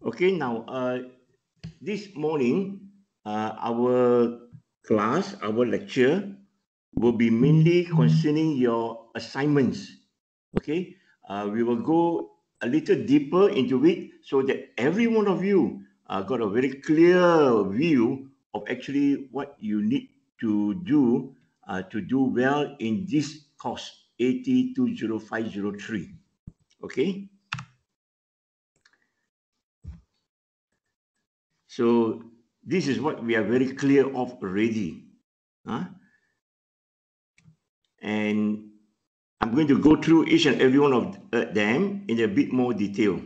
Okay, now uh, this morning, uh, our class, our lecture will be mainly concerning your assignments. Okay, uh, we will go a little deeper into it so that every one of you uh, got a very clear view of actually what you need to do uh, to do well in this course AT20503. Okay. So this is what we are very clear of already. Huh? And I'm going to go through each and every one of uh, them in a bit more detail.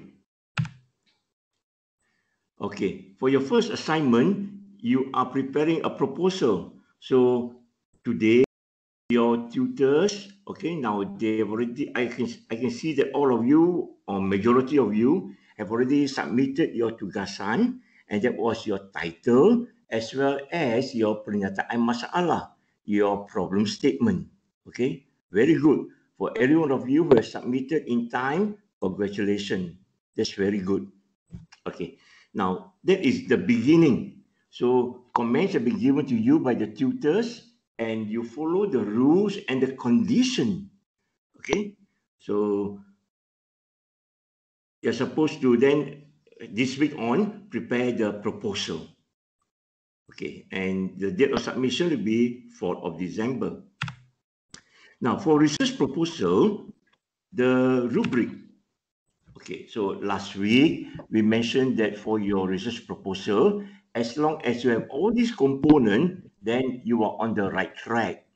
Okay, for your first assignment, you are preparing a proposal. So today, your tutors, okay, now they've already, I can, I can see that all of you, or majority of you, have already submitted your tugasan, and that was your title, as well as your pernyataan masalah, your problem statement. Okay, very good. For every one of you who has submitted in time, congratulations. That's very good. Okay, now that is the beginning. So comments have been given to you by the tutors and you follow the rules and the condition. Okay, so you're supposed to then this week on prepare the proposal. Okay, and the date of submission will be 4th of December. Now, for research proposal, the rubric. Okay, so last week we mentioned that for your research proposal, as long as you have all these components, then you are on the right track.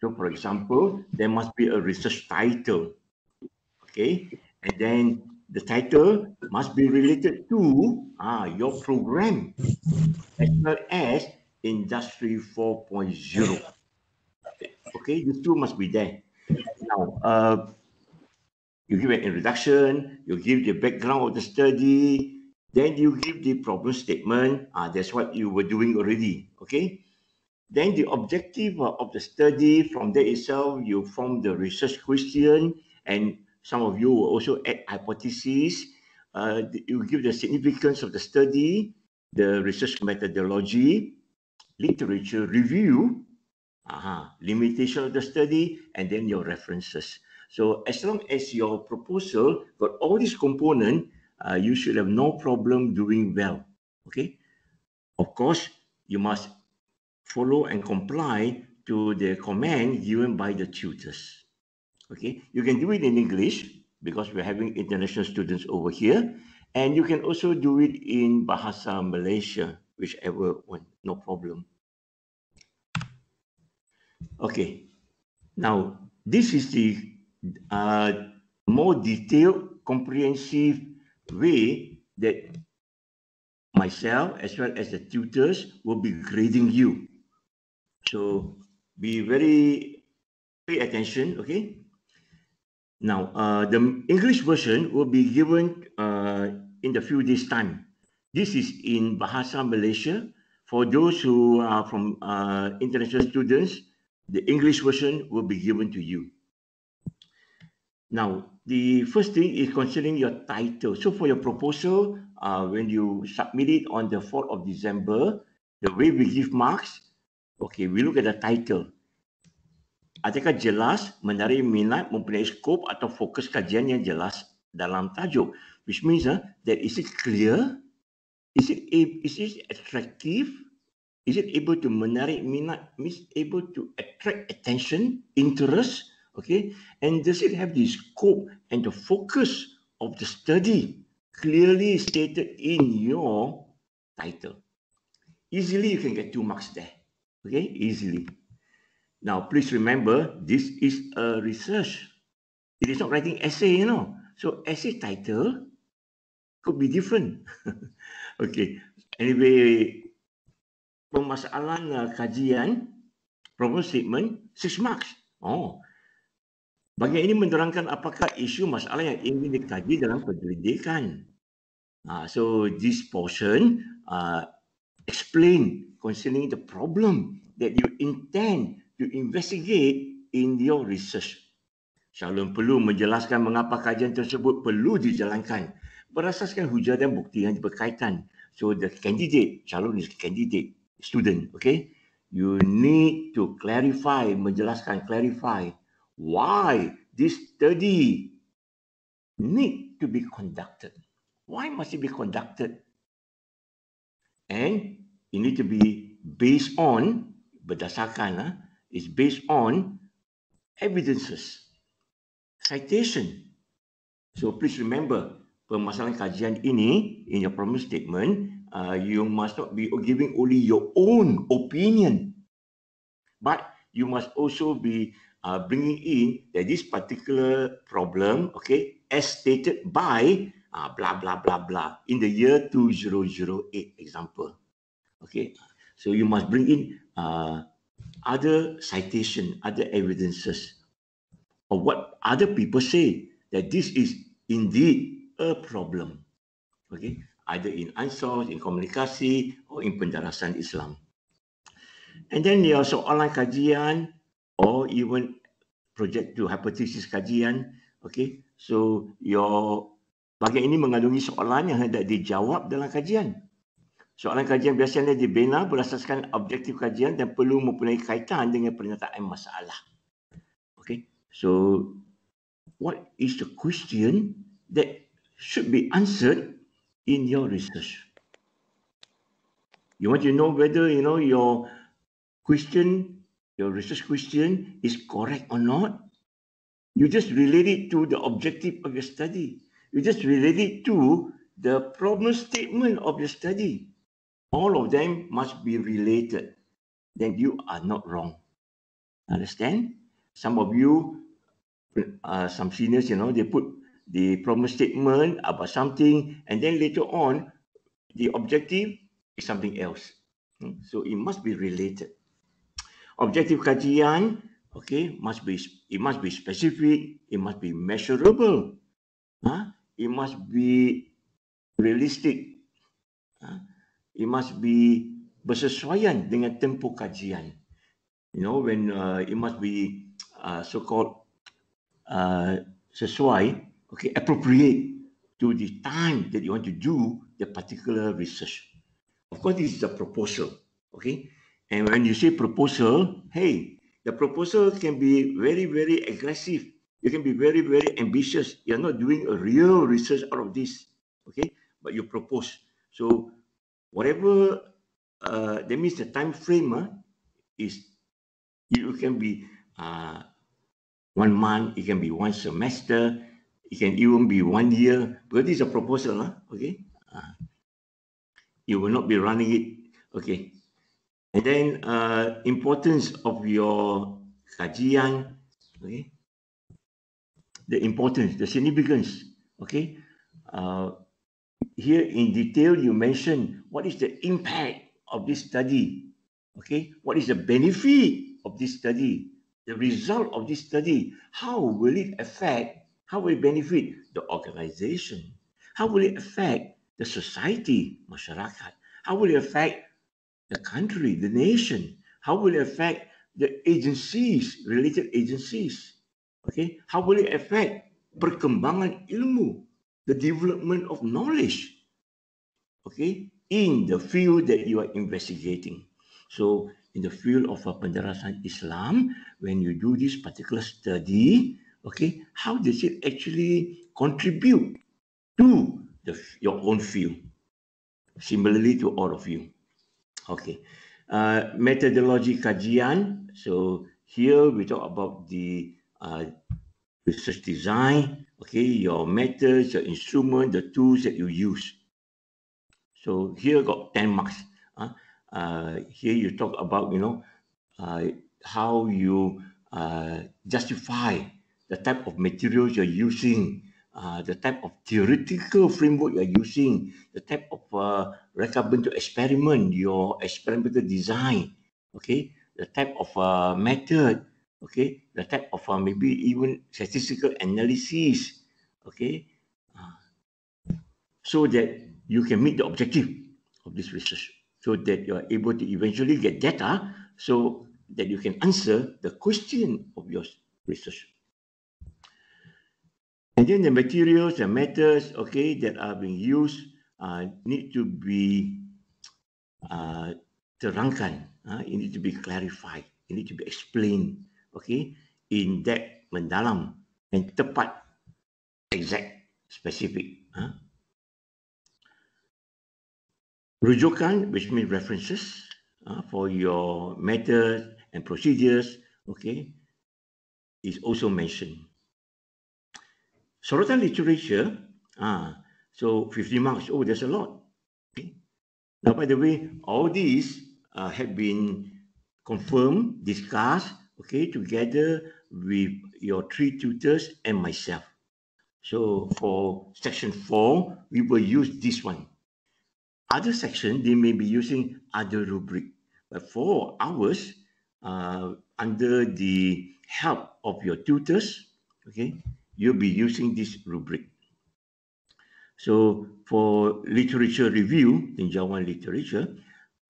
So, for example, there must be a research title. Okay, and then the title must be related to ah, your program as well as Industry 4.0. Okay, these two must be there. Now, uh, you give an introduction, you give the background of the study, then you give the problem statement. Uh, that's what you were doing already. Okay. Then the objective of the study, from there itself, you form the research question, and some of you also add hypotheses. Uh, you give the significance of the study, the research methodology, literature review, uh-huh, limitation of the study, and then your references. So as long as your proposal got all these components, uh, you should have no problem doing well. Okay. Of course, you must follow and comply to the command given by the tutors. Okay. You can do it in English because we're having international students over here. And you can also do it in Bahasa Malaysia, whichever one, no problem. Okay, now this is the uh, more detailed, comprehensive way that myself as well as the tutors will be grading you. So be very pay attention, okay? Now, uh, the English version will be given uh, in the few days time. This is in Bahasa Malaysia. For those who are from uh, international students, the English version will be given to you. Now, the first thing is concerning your title. So for your proposal, uh, when you submit it on the 4th of December, the way we give marks, okay, we look at the title. Adakah jelas, menarik minat, mempunyai skop atau fokus kajian yang jelas dalam tajuk? Which means uh, that is it clear? Is it, is it attractive? is it able to menarik minat means able to attract attention interest okay and does it have the scope and the focus of the study clearly stated in your title easily you can get two marks there okay easily now please remember this is a research it is not writing essay you know so essay title could be different okay anyway permasalahan uh, kajian problem statement six marks. Oh. Bagian ini menerangkan apakah isu masalah yang ingin dikaji dalam penyelidikan. Uh, so this portion uh, explain concerning the problem that you intend to investigate in your research. Shalom perlu menjelaskan mengapa kajian tersebut perlu dijalankan. berasaskan hujah dan bukti yang berkaitan. So the candidate, calon is candidate, student, okay? You need to clarify, menjelaskan, clarify why this study need to be conducted. Why must it be conducted? And it need to be based on, berdasarkan, uh, is based on evidences, citation. So please remember, permasalahan kajian ini, in your promise statement, uh, you must not be giving only your own opinion, but you must also be uh, bringing in that this particular problem, okay, as stated by uh, blah, blah, blah, blah, in the year 2008 example. Okay, so you must bring in uh, other citation, other evidences of what other people say that this is indeed a problem. Okay, either in answers, in komunikasi, or in pendarasan Islam. And then your soalan kajian or even project to hypothesis kajian. Okay, so your bahagian ini mengandungi soalan yang hendak dijawab dalam kajian. Soalan kajian biasanya dibina berdasarkan objektif kajian dan perlu mempunyai kaitan dengan pernyataan masalah. Okay, so what is the question that should be answered in your research? You want to know whether you know your question, your research question is correct or not? You just relate it to the objective of your study. You just relate it to the problem statement of your study. All of them must be related. Then you are not wrong. Understand? Some of you, uh, some seniors, you know, they put the problem statement about something, and then later on, the objective is something else. Hmm? So it must be related. Objective kajian okay, must be it must be specific, it must be measurable, huh? it must be realistic, huh? It must be bersesuaian dengan tempoh kajian. You know, when uh, it must be uh, so-called uh, sesuai, okay, appropriate to the time that you want to do the particular research. Of course, this is a proposal, okay? And when you say proposal, hey, the proposal can be very, very aggressive. You can be very, very ambitious. You're not doing a real research out of this, okay? But you propose. So whatever, uh, that means the time frame uh, is, you can be uh, one month, it can be one semester, it can even be one year. But this is a proposal, uh, okay? Uh, you will not be running it, okay? And then uh, importance of your kajian, okay? The importance, the significance, okay? Uh, here in detail, you mention what is the impact of this study, okay? What is the benefit of this study? The result of this study, how will it affect, how will it benefit the organization? How will it affect the society, masyarakat? How will it affect the country, the nation? How will it affect the agencies, related agencies? Okay, how will it affect perkembangan ilmu, the development of knowledge? Okay, in the field that you are investigating. So, in the field of uh, Islam, when you do this particular study, okay, how does it actually contribute to the, your own field? Similarly to all of you. Okay. Uh, methodology kajian. So here we talk about the uh, research design. Okay, your methods, your instrument, the tools that you use. So here got 10 marks. Uh, uh, here you talk about, you know, uh, how you uh, justify the type of materials you're using, uh, the type of theoretical framework you're using, the type of uh, to experiment, your experimental design, okay, the type of uh, method, okay, the type of uh, maybe even statistical analysis, okay, uh, so that you can meet the objective of this research, so that you are able to eventually get data, so that you can answer the question of your research. And then the materials and methods, okay, that are being used uh, need to be uh, terangkan. Uh, it need to be clarified. It need to be explained, okay, in depth, mendalam, and tepat, exact, specific. Uh. Rujukan, which means references uh, for your methods and procedures, okay, is also mentioned. Sorotan literature, ah, so 50 marks, oh, there's a lot. Okay. Now, by the way, all these uh, have been confirmed, discussed, okay, together with your three tutors and myself. So for section four, we will use this one. Other section, they may be using other rubric. But for ours, uh, under the help of your tutors, okay, you'll be using this rubric. So for literature review, tinjauan literature,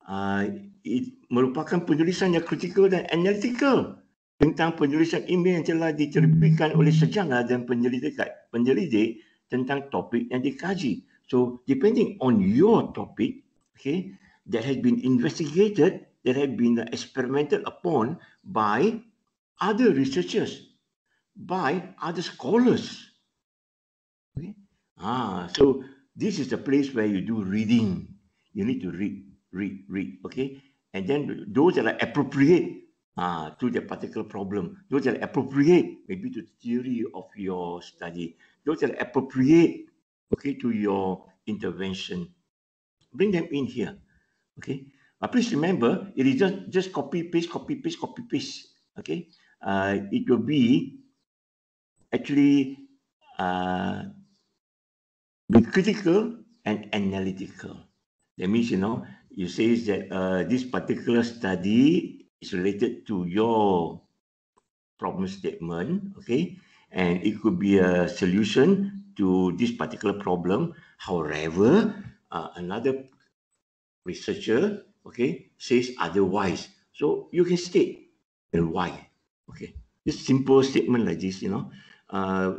uh, it merupakan penulisan yang kritikal dan analytical tentang penulisan email yang telah diterbitkan oleh sejarah dan penyelidik, penyelidik tentang topik yang dikaji. So depending on your topic, okay, that has been investigated, that has been experimented upon by other researchers, by other scholars. Okay? Ah, so this is the place where you do reading. You need to read, read, read. Okay, and then those that are appropriate uh, to the particular problem, those that are appropriate maybe to the theory of your study, those that are appropriate, okay, to your intervention, bring them in here. Okay, but please remember, it is just just copy paste, copy paste, copy paste. Okay, uh, it will be actually uh, be critical and analytical. That means, you know, you say that uh, this particular study is related to your problem statement, okay? And it could be a solution to this particular problem. However, uh, another researcher, okay, says otherwise. So you can state and why, okay? This simple statement like this, you know, uh,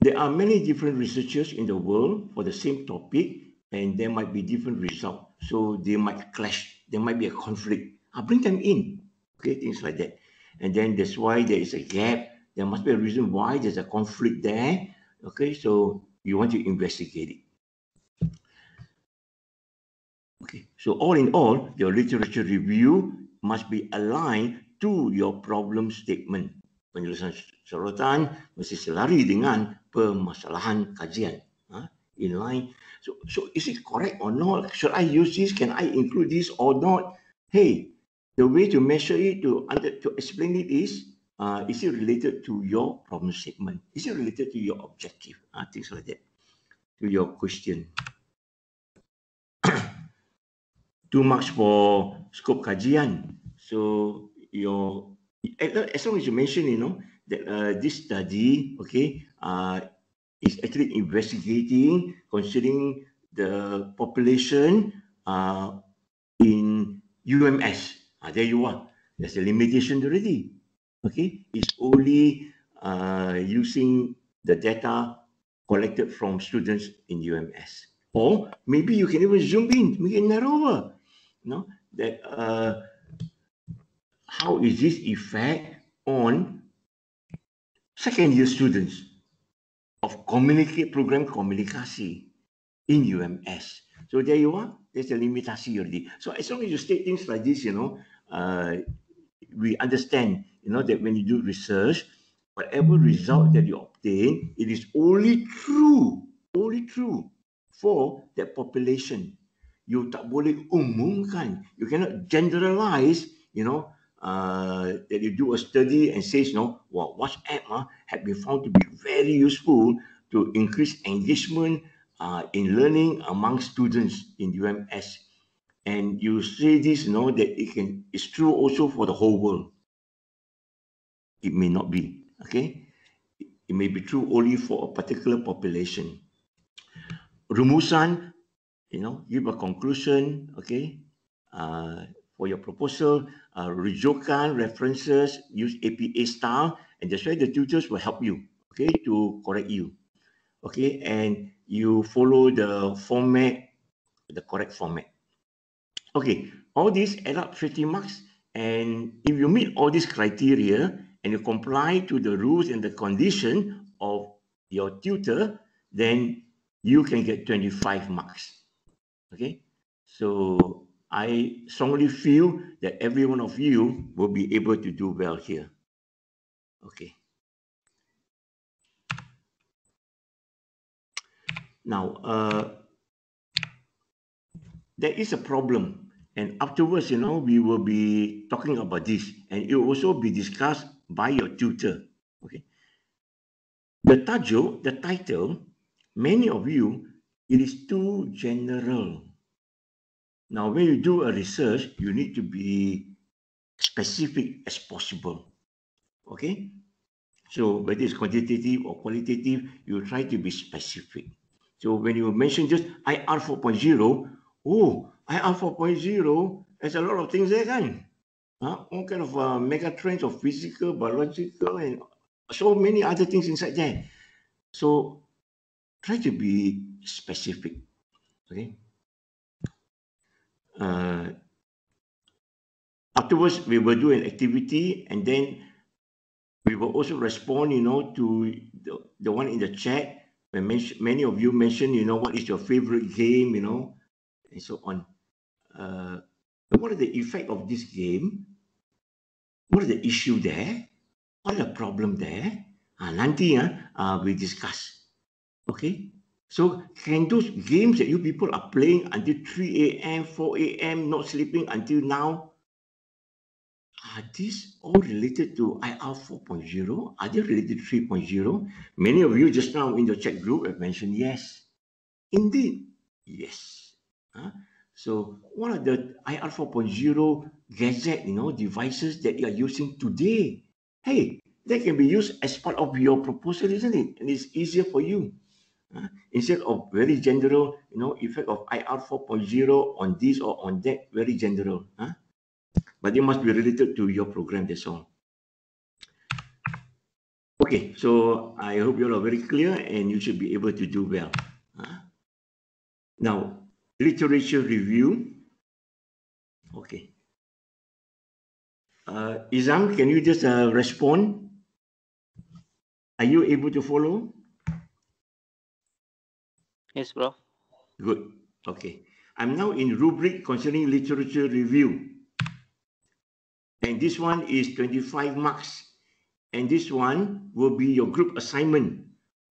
there are many different researchers in the world for the same topic, and there might be different results. So they might clash. There might be a conflict. I bring them in. Okay, things like that. And then that's why there is a gap. There must be a reason why there's a conflict there. Okay, so you want to investigate it. Okay, so all in all, your literature review must be aligned to your problem statement. Penyelesaian sorotan mesti selari dengan permasalahan kajian. In line. So, so is it correct or not? Should I use this? Can I include this or not? Hey, the way to measure it, to, under, to explain it is, uh, is it related to your problem statement? Is it related to your objective? Uh, things like that. To your question. Too much for scope kajian. So your as long as you mention, you know, that uh, this study, okay, uh, is actually investigating, considering the population uh, in UMS. Uh, there you are. There's a limitation already. Okay, it's only uh, using the data collected from students in UMS. Or maybe you can even zoom in, make it narrower. You know, that uh, how is this effect on second year students of communicate program komunikasi in UMS. So there you are. There's a limitation already. So as long as you state things like this, you know, uh, we understand, you know, that when you do research, whatever result that you obtain, it is only true, only true for that population. You tak boleh umumkan. You cannot generalize, you know, uh, that you do a study and says, you know, well, WhatsApp uh, have been found to be very useful to increase engagement uh, in learning among students in UMS. And you say this, you know, that it can it's true also for the whole world. It may not be, okay? It may be true only for a particular population. Rumusan, you know, give a conclusion, okay? Uh, for your proposal, uh, rujukan, references, use APA style, and that's why the tutors will help you, okay, to correct you, okay, and you follow the format, the correct format. Okay, all these add up 50 marks, and if you meet all these criteria and you comply to the rules and the condition of your tutor, then you can get 25 marks. Okay, so I strongly feel that every one of you will be able to do well here. Okay. Now, uh, there is a problem. And afterwards, you know, we will be talking about this. And it will also be discussed by your tutor. Okay. The tajuk, the title, many of you, it is too general. Now, when you do a research, you need to be specific as possible. Okay? So whether it's quantitative or qualitative, you try to be specific. So when you mention just IR 4.0, oh, IR 4.0, there's a lot of things there, kan? Huh? All kind of uh, mega trends of physical, biological, and so many other things inside there. So try to be specific. Okay. Uh, afterwards, we will do an activity and then we will also respond, you know, to the, the one in the chat. When many of you mentioned, you know, what is your favorite game, you know, and so on. Uh, what are the effect of this game? What is the issue there? What are the problem there? Uh, nanti uh, uh, we discuss. Okay. So can those games that you people are playing until 3 a.m., 4 a.m., not sleeping until now, are these all related to IR 4.0? Are they related to 3.0? Many of you just now in the chat group have mentioned yes. Indeed, yes. Huh? So what are the IR 4.0 gadget, you know, devices that you are using today? Hey, that can be used as part of your proposal, isn't it? And it's easier for you. Instead of very general, you know, effect of IR 4.0 on this or on that, very general. Huh? But it must be related to your program, that's all. Okay, so I hope you all are very clear and you should be able to do well. Huh? Now, literature review. Okay. Uh, Izam, can you just uh, respond? Are you able to follow? Yes, bro. Good. Okay. I'm now in rubric concerning literature review. And this one is 25 marks. And this one will be your group assignment.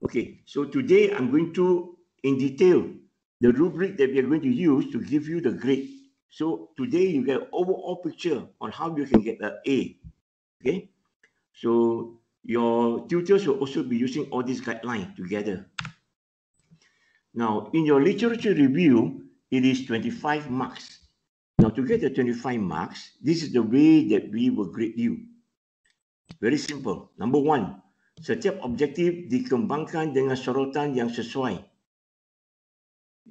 Okay. So today I'm going to, in detail, the rubric that we are going to use to give you the grade. So today you get overall picture on how you can get an A. Okay. So your tutors will also be using all these guidelines together. Now, in your literature review, it is 25 marks. Now, to get the 25 marks, this is the way that we will grade you. Very simple. Number one, setiap objektif dikembangkan dengan sorotan yang sesuai.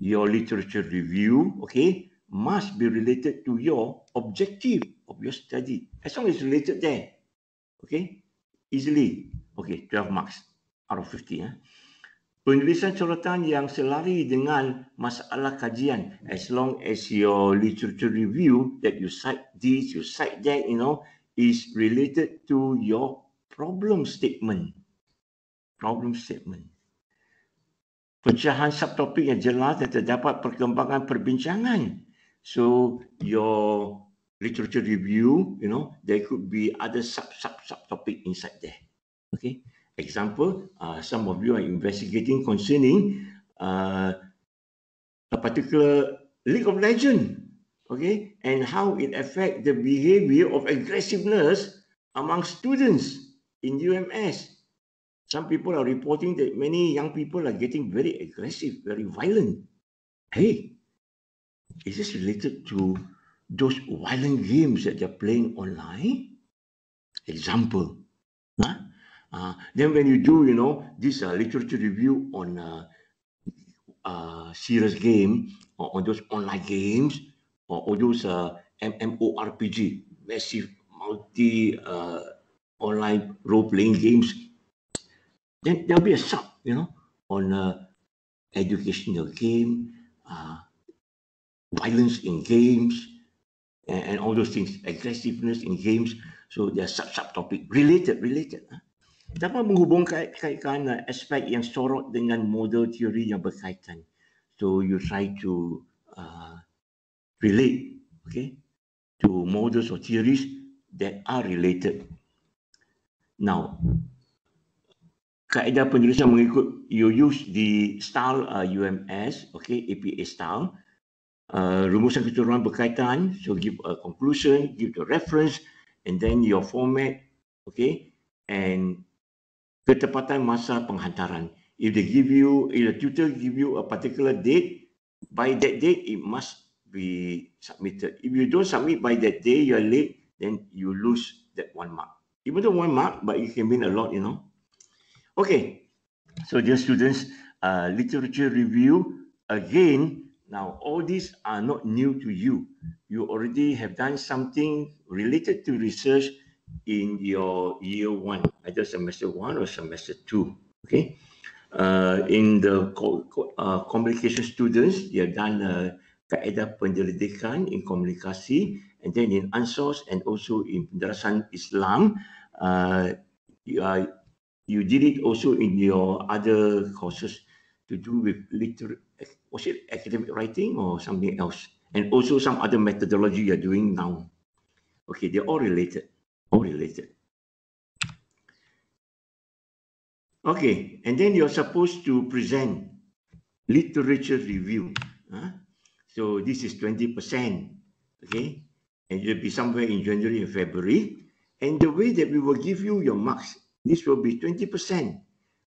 Your literature review, okay, must be related to your objective of your study. As long as it's related there, okay, easily, okay, 12 marks out of 50. Eh? Penulisan sorotan yang selari dengan masalah kajian. As long as your literature review that you cite this you cite that you know is related to your problem statement. Problem statement. Pecahan subtopik yang jelas dan terdapat perkembangan perbincangan. So your literature review you know there could be other sub sub subtopic inside there. Okay example, uh, some of you are investigating concerning uh, a particular League of Legends, okay, and how it affects the behavior of aggressiveness among students in UMS. Some people are reporting that many young people are getting very aggressive, very violent. Hey, is this related to those violent games that they're playing online? Example, huh? Uh, then when you do, you know, this uh, literature review on uh, uh, serious game or on those online games or, or those uh, MMORPG, massive multi uh, online role-playing games. Then there'll be a sub, you know, on uh, educational game, uh, violence in games, and, and, all those things, aggressiveness in games. So there's sub subtopic related, related. Huh? Dapat menghubungkan aspek yang sorot dengan model teori yang berkaitan. So you try to uh, relate, okay, to models or theories that are related. Now, kaedah penulisan mengikut you use the style uh, UMS, okay, APA style. Uh, rumusan keturunan berkaitan, so give a conclusion, give the reference, and then your format, okay, and ketepatan masa penghantaran. If they give you, if the tutor give you a particular date, by that date it must be submitted. If you don't submit by that day, you're late, then you lose that one mark. Even though one mark, but it can mean a lot, you know. Okay, so dear students, uh, literature review, again, now all these are not new to you. You already have done something related to research in your year one, either semester one or semester two. Okay. Uh, in the co co uh, communication students, they have done uh, kaedah penyelidikan in komunikasi, and then in Ansos and also in Penjelasan Islam, uh, you, uh, you did it also in your other courses to do with liter was it academic writing or something else? And also some other methodology you're doing now. Okay, they're all related. Okay, and then you're supposed to present literature review. Huh? So this is 20%, okay? And it'll be somewhere in January and February. And the way that we will give you your marks, this will be 20%,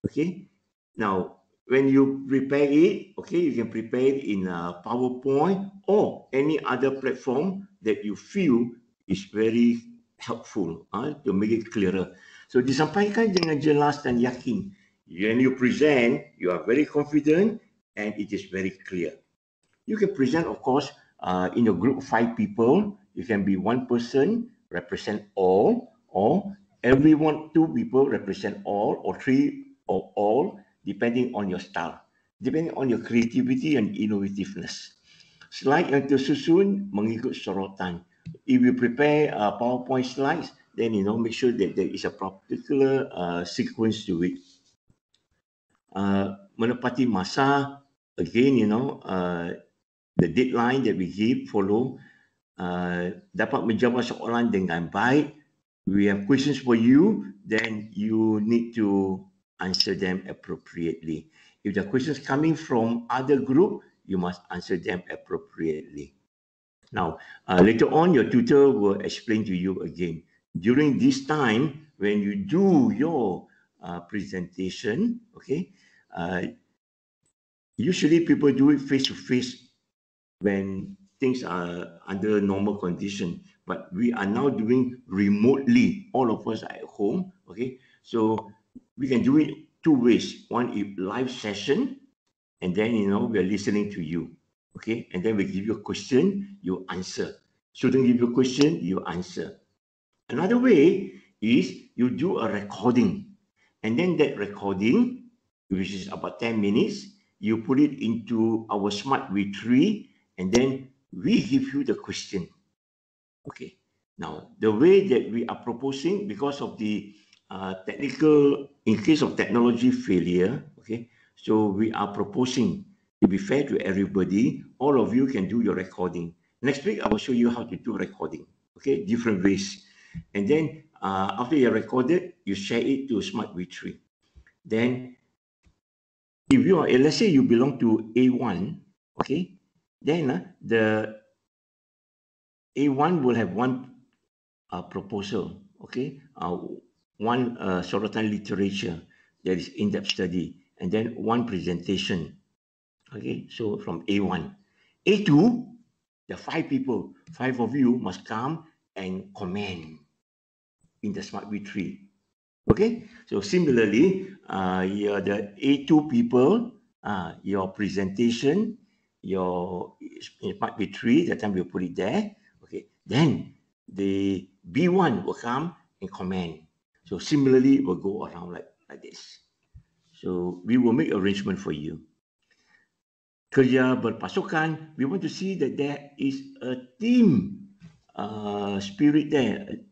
okay? Now, when you prepare it, okay, you can prepare it in a PowerPoint or any other platform that you feel is very helpful uh, to make it clearer. So disampaikan dengan jelas dan yakin. When you present, you are very confident and it is very clear. You can present, of course, uh, in a group of five people. You can be one person represent all, or everyone, two people represent all, or three or all, depending on your style, depending on your creativity and innovativeness. Slide yang tersusun mengikut sorotan if you prepare uh, PowerPoint slides, then you know make sure that there is a particular uh, sequence to it. Uh, menepati masa, again, you know, uh, the deadline that we give follow. Uh, dapat menjawab soalan dengan baik. We have questions for you, then you need to answer them appropriately. If the questions coming from other group, you must answer them appropriately. Now, uh, later on, your tutor will explain to you again. During this time, when you do your uh, presentation, okay, uh, usually people do it face to face when things are under normal condition. But we are now doing remotely. All of us are at home, okay? So we can do it two ways. One live session, and then, you know, we are listening to you okay? And then we give you a question, you answer. Student give you a question, you answer. Another way is you do a recording. And then that recording, which is about 10 minutes, you put it into our smart V3 and then we give you the question. Okay. Now, the way that we are proposing, because of the uh, technical, in case of technology failure, okay, so we are proposing to be fair to everybody, all of you can do your recording. Next week, I will show you how to do recording, okay? Different ways. And then uh, after you recorded, you share it to Smart V3. Then if you are, let's say you belong to A1, okay? Then uh, the A1 will have one uh, proposal, okay? Uh, one uh, Sorotan literature, that is in-depth study, and then one presentation, Okay, so from A1. A2, the five people, five of you must come and comment in the Smart V3. Okay, so similarly, uh, you're the A2 people, uh, your presentation, your Smart V3, that time we'll put it there. Okay, then the B1 will come and comment. So similarly, it will go around like, like this. So we will make arrangement for you. Kerja berpasukan, we want to see that there is a team uh, spirit there.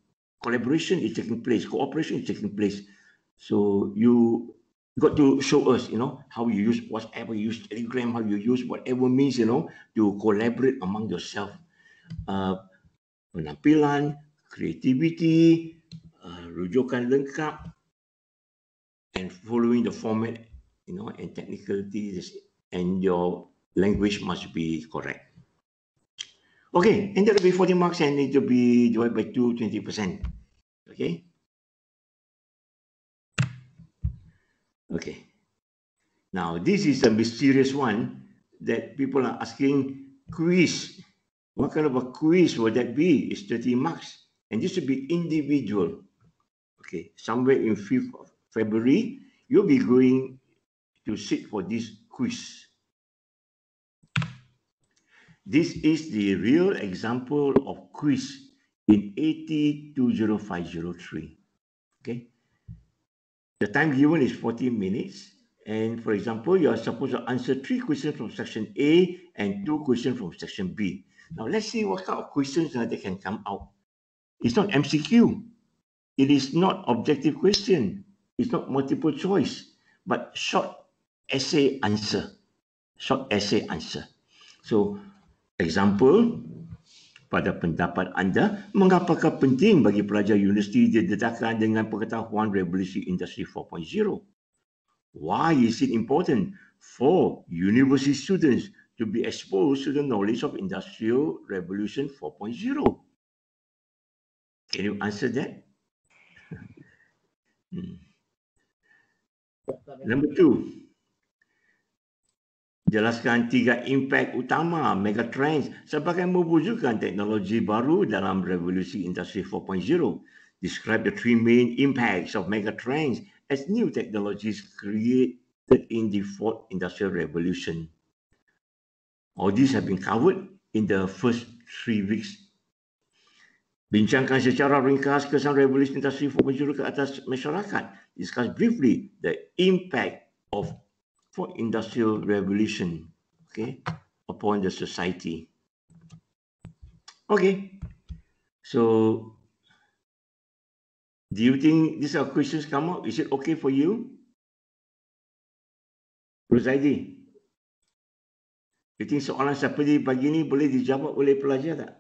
Collaboration is taking place, cooperation is taking place. So you got to show us, you know, how you use whatever you use Telegram, how you use whatever means, you know, to collaborate among yourself. Uh, penampilan, creativity, uh, rujukan lengkap, and following the format, you know, and technicalities, and your language must be correct. Okay, and that will be 40 marks and it will be divided by 2, 20%. Okay. Okay. Now, this is a mysterious one that people are asking quiz. What kind of a quiz would that be? It's 30 marks. And this should be individual. Okay, somewhere in 5th of February, you'll be going to sit for this quiz. This is the real example of quiz in AT20503. Okay. The time given is 40 minutes. And for example, you are supposed to answer three questions from section A and two questions from section B. Now, let's see what kind of questions uh, that can come out. It's not MCQ. It is not objective question. It's not multiple choice, but short essay answer. Short essay answer. So Example, pada pendapat anda, mengapakah penting bagi pelajar universiti didedahkan dengan pengetahuan revolusi industri 4.0? Why is it important for university students to be exposed to the knowledge of industrial revolution 4.0? Can you answer that? hmm. Number two, jelaskan tiga impak utama megatrends sebagai mewujudkan teknologi baru dalam revolusi industri 4.0. Describe the three main impacts of megatrends as new technologies created in the fourth industrial revolution. All these have been covered in the first three weeks. Bincangkan secara ringkas kesan revolusi industri 4.0 ke atas masyarakat. Discuss briefly the impact of for industrial revolution, okay, upon the society. Okay, so do you think these are questions come up? Is it okay for you? Rosaidi, you think soalan seperti pagi ini boleh dijawab oleh pelajar tak?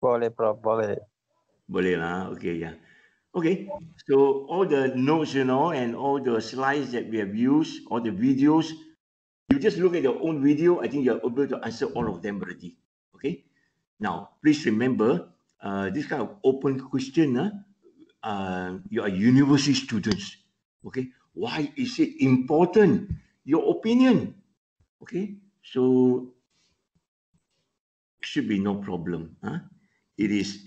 Boleh, Prof. Boleh. Boleh lah. Okay, ya. Yeah. Okay, so all the notes, you know, and all the slides that we have used, all the videos, you just look at your own video. I think you're able to answer all of them already. Okay, now please remember uh, this kind of open question. Uh, uh, you are university students. Okay, why is it important? Your opinion. Okay, so should be no problem. Huh? It is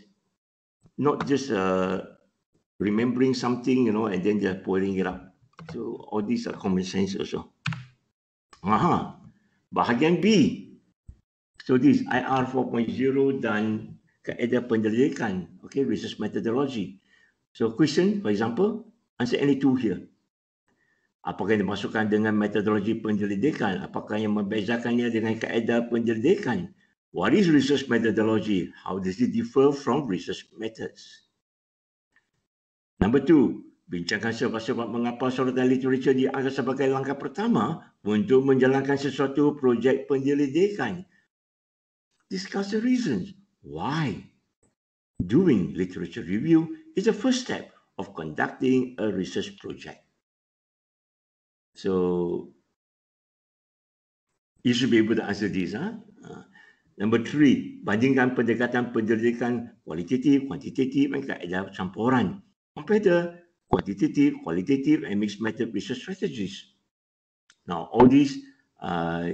not just uh, remembering something, you know, and then they're pouring it up. So all these are common sense also. Aha. Bahagian B. So this IR 4.0 dan kaedah penyelidikan, okay, research methodology. So question, for example, answer any two here. Apakah yang dimasukkan dengan metodologi penyelidikan? Apakah yang membezakannya dengan kaedah penyelidikan? What is research methodology? How does it differ from research methods? Number two, bincangkan sebab-sebab mengapa sorotan literatur dianggap sebagai langkah pertama untuk menjalankan sesuatu projek penyelidikan. Discuss the reasons why doing literature review is the first step of conducting a research project. So, you should be able to answer this. Huh? Uh, number three, bandingkan pendekatan penyelidikan kualitatif, kuantitatif dan kaedah campuran compare the quantitative, qualitative, and mixed method research strategies. Now, all these uh,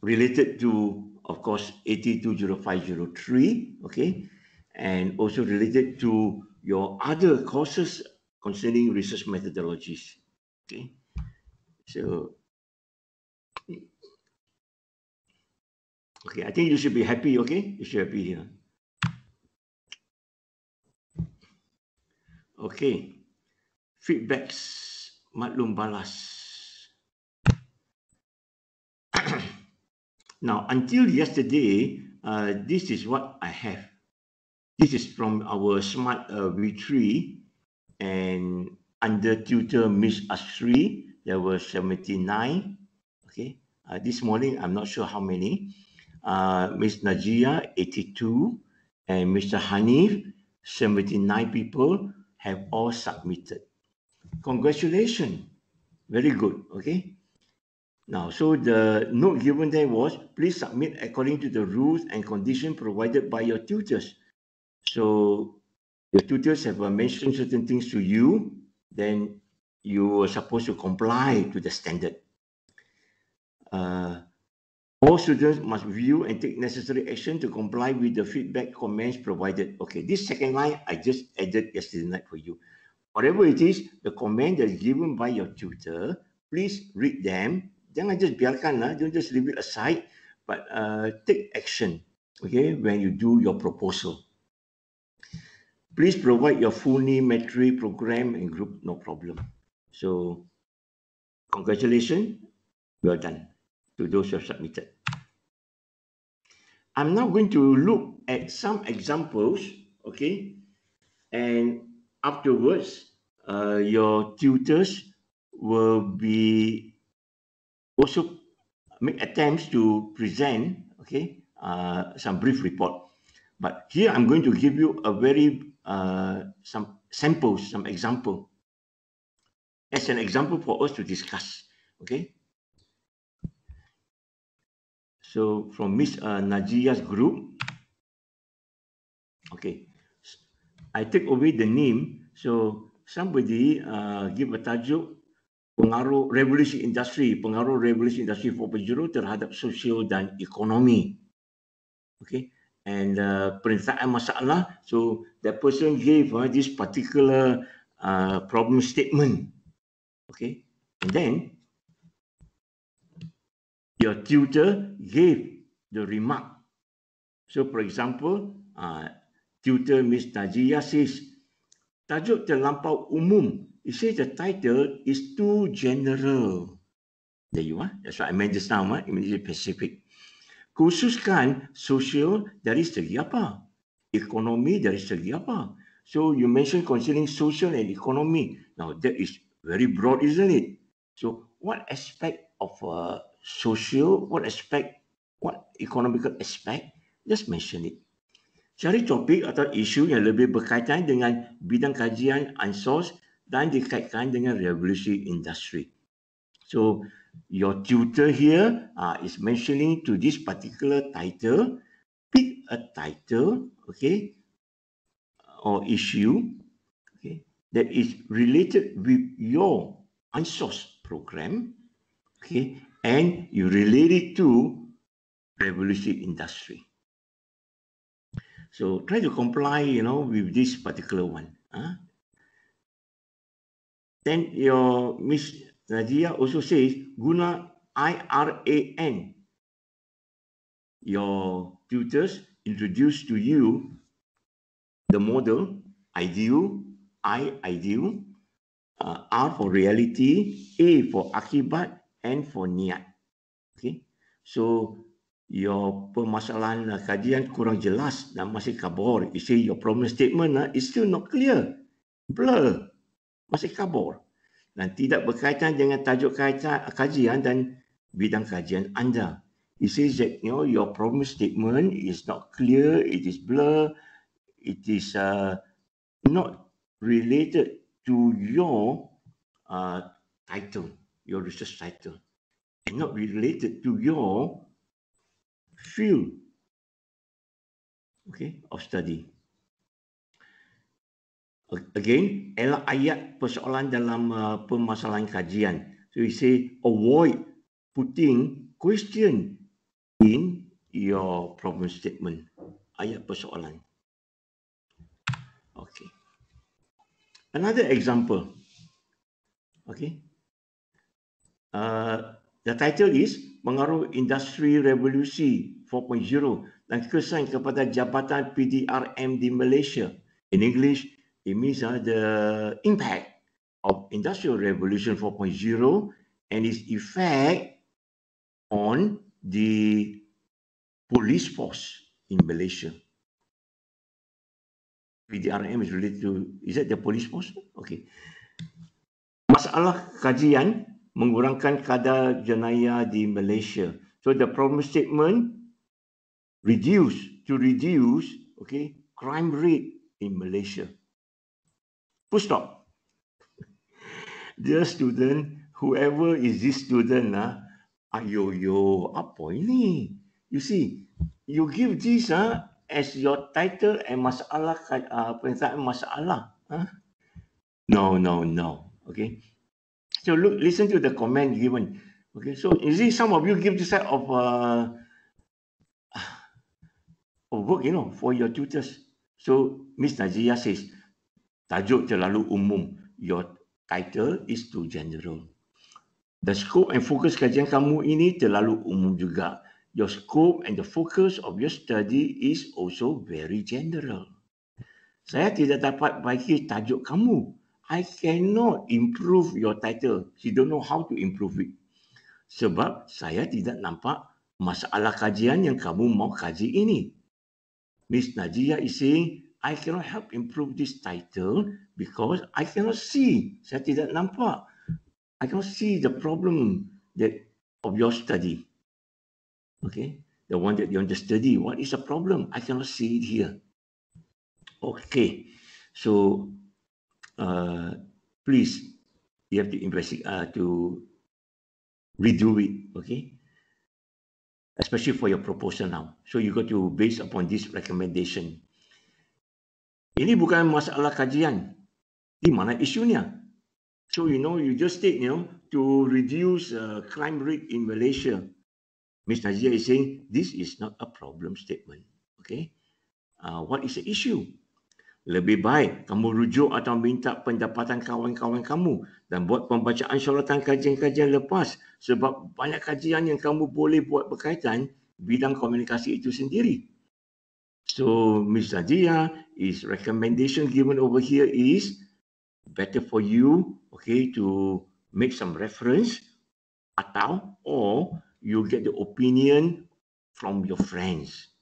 related to, of course, AT20503, okay, and also related to your other courses concerning research methodologies, okay. So, Okay, I think you should be happy, okay? You should be here. Okay. Feedbacks. Maklum balas. now, until yesterday, uh, this is what I have. This is from our Smart uh, V3 and under tutor Miss Asri, there were 79. Okay. Uh, this morning, I'm not sure how many. Uh, Miss Najia, 82. And Mr. Hanif, 79 people have all submitted. Congratulations. Very good. Okay. Now, so the note given there was, please submit according to the rules and conditions provided by your tutors. So your tutors have uh, mentioned certain things to you, then you are supposed to comply to the standard. Uh, all students must view and take necessary action to comply with the feedback comments provided. Okay, this second line I just added yesterday night for you. Whatever it is, the comment that is given by your tutor, please read them. Jangan just biarkan lah, don't just leave it aside, but uh, take action, okay, when you do your proposal. Please provide your full name, metric, program, and group, no problem. So, congratulations, well done to those who have submitted. I'm now going to look at some examples, okay? And afterwards, uh, your tutors will be also make attempts to present, okay, uh, some brief report. But here I'm going to give you a very, uh, some samples, some example, as an example for us to discuss, okay? So from Miss uh, Najia's group, okay, I take away the name. So somebody uh, give a tajuk pengaruh revolusi industri, pengaruh revolusi industri 4.0 terhadap sosial dan ekonomi. Okay, and uh, perintahan masalah. So that person gave uh, this particular uh, problem statement. Okay, and then your tutor gave the remark. So, for example, uh, tutor Miss Najia says, tajuk terlampau umum. He says the title is too general. There you are. That's what I meant just now, uh, immediately specific. Khususkan sosial dari segi apa? Ekonomi dari segi apa? So you mentioned concerning social and economy. Now that is very broad, isn't it? So what aspect of uh, social, what aspect, what economical aspect, just mention it. Cari topik atau isu yang lebih berkaitan dengan bidang kajian ANSOS dan dikaitkan dengan revolusi industri. So, your tutor here uh, is mentioning to this particular title, pick a title, okay, or issue, okay, that is related with your ANSOS program, okay, and you relate it to revolution industry. So try to comply, you know, with this particular one. Huh? Then your Miss Nadia also says, guna IRAN. Your tutors introduce to you the model, ideal, I, ideal, uh, R for reality, A for akibat, and for niat. Okay. So your permasalahan uh, kajian kurang jelas dan masih kabur. You see your problem statement uh, is still not clear. Blur. Masih kabur. Dan tidak berkaitan dengan tajuk kaitan kajian dan bidang kajian anda. It says that you know your problem statement is not clear, it is blur, it is uh, not related to your uh, title your research title and not related to your field okay, of study. Again, elak ayat persoalan dalam uh, permasalahan kajian. So we say avoid putting question in your problem statement. Ayat persoalan. Okay. Another example. Okay. Uh, the title is Pengaruh Industri Revolusi 4.0 dan kesan kepada Jabatan PDRM di Malaysia. In English, it means uh, the impact of Industrial Revolution 4.0 and its effect on the police force in Malaysia. PDRM is related to, is that the police force? Okay. Masalah kajian mengurangkan kadar jenayah di Malaysia. So the problem statement reduce to reduce okay crime rate in Malaysia. Full stop. Dear student, whoever is this student ah, ayo yo apa ini? You see, you give this ah as your title and masalah uh, masalah. Huh? No, no, no. Okay. So look, listen to the comment given. Okay, so you see, some of you give this type of uh, of work, you know, for your tutors. So Miss Najia says, tajuk terlalu umum. Your title is too general. The scope and focus kajian kamu ini terlalu umum juga. Your scope and the focus of your study is also very general. Saya tidak dapat bagi tajuk kamu. I cannot improve your title. You don't know how to improve it. Sebab saya tidak nampak masalah kajian yang kamu mau kaji ini. Miss Najia is saying, I cannot help improve this title because I cannot see. Saya tidak nampak. I cannot see the problem that of your study. Okay, the one that you study. What is the problem? I cannot see it here. Okay, so uh, please, you have to investigate uh, to redo it. Okay, especially for your proposal now. So you got to base upon this recommendation. Ini bukan masalah kajian. Di mana isunya? So you know, you just state, you know, to reduce uh, crime rate in Malaysia. Ms. Najia is saying this is not a problem statement. Okay, uh, what is the issue? Lebih baik kamu rujuk atau minta pendapatan kawan-kawan kamu dan buat pembacaan syaratan kajian-kajian lepas sebab banyak kajian yang kamu boleh buat berkaitan bidang komunikasi itu sendiri. So, Ms. Nadia, is recommendation given over here is better for you, okay, to make some reference atau or you get the opinion from your friends.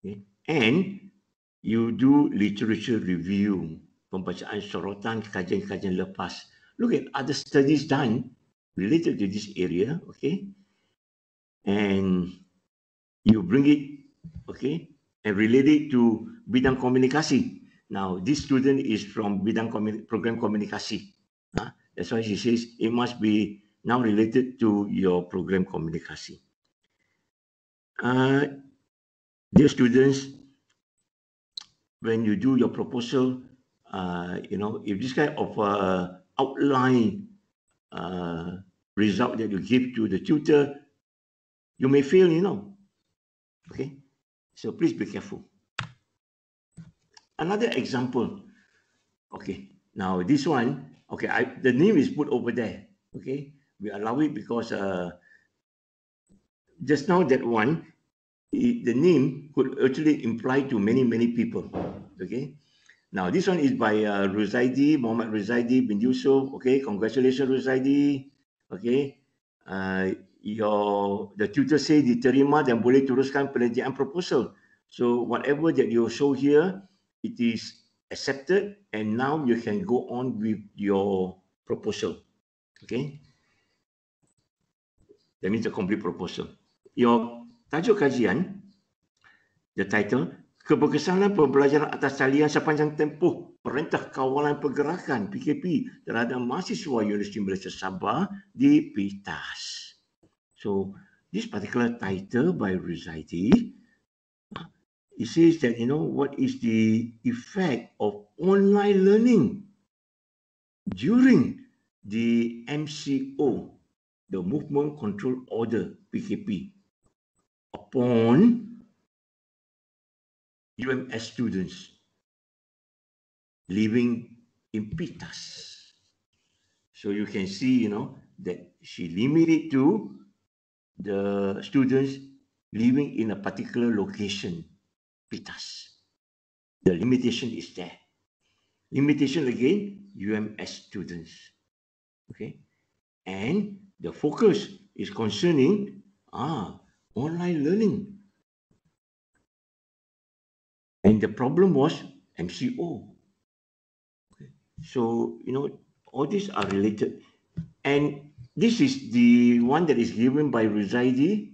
Okay. And you do literature review, pembacaan sorotan kajian-kajian lepas. Look at other studies done related to this area, okay? And you bring it, okay, and relate it to bidang komunikasi. Now, this student is from bidang program komunikasi. Huh? That's why she says it must be now related to your program komunikasi. Uh, dear students, when you do your proposal, uh, you know, if this kind of uh, outline uh, result that you give to the tutor, you may fail, you know. Okay, so please be careful. Another example. Okay, now this one, okay, I, the name is put over there. Okay, we allow it because uh, just now that one, the name could actually imply to many, many people. Okay. Now, this one is by uh, Ruzaidi, Muhammad Ruzaidi bin Yusuf. Okay. Congratulations, Ruzaidi. Okay. Uh, your the tutor say diterima dan boleh teruskan penelitian proposal. So whatever that you show here, it is accepted and now you can go on with your proposal. Okay. That means a complete proposal. Your Tajuk kajian, the title, Keberkesanan Pembelajaran Atas Talian Sepanjang Tempoh Perintah Kawalan Pergerakan PKP terhadap mahasiswa Universiti Malaysia Sabah di PITAS. So, this particular title by Rizaidi, it says that, you know, what is the effect of online learning during the MCO, the Movement Control Order, PKP, upon UMS students living in Pitas. So you can see, you know, that she limited to the students living in a particular location, PITAS. The limitation is there. Limitation again, UMS students. Okay. And the focus is concerning ah, online learning. And the problem was MCO. Okay. So, you know, all these are related. And this is the one that is given by Ruzaidi,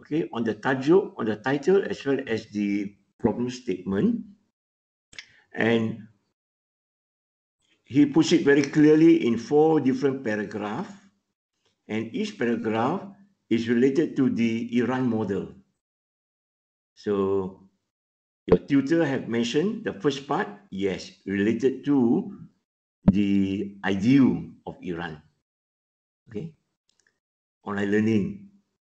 okay, on the tajuk, on the title, as well as the problem statement. And he puts it very clearly in four different paragraphs. And each paragraph is related to the Iran model. So your tutor have mentioned the first part, yes, related to the ideal of Iran. Okay. Online learning,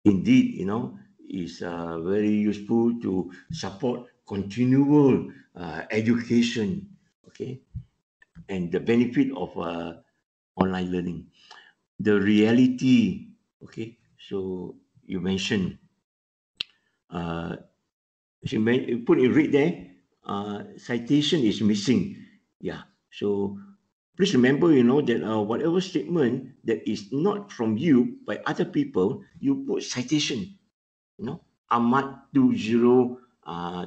indeed, you know, is uh, very useful to support continual uh, education. Okay. And the benefit of uh, online learning. The reality, okay. So you mentioned, uh, you, put in read there, uh, citation is missing. Yeah. So please remember, you know, that uh, whatever statement that is not from you by other people, you put citation, you know, Ahmad 2020. Uh,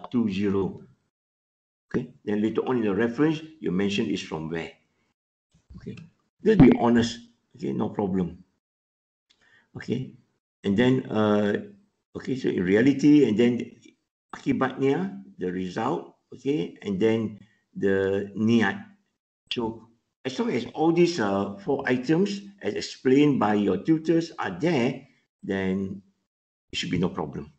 okay, then later on in the reference, you mention is from where. Okay, let's be honest. Okay, no problem. Okay, and then, uh, okay, so in reality, and then akibatnya, the result, okay, and then the niat. So as long as all these uh, four items as explained by your tutors are there, then it should be no problem.